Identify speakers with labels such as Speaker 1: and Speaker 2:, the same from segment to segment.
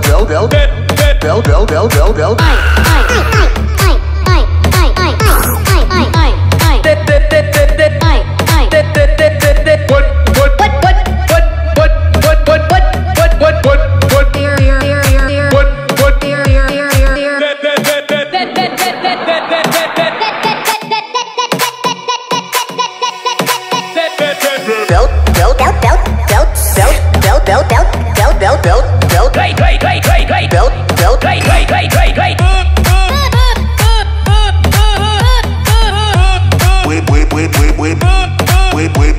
Speaker 1: bell bell bell. Bell bell bell bell bell bell bell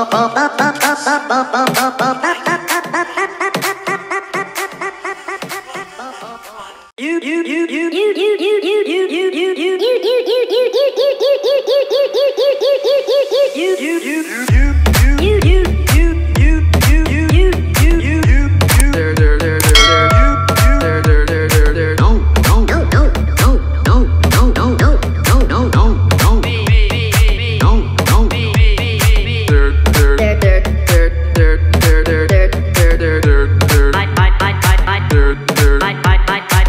Speaker 1: Ah.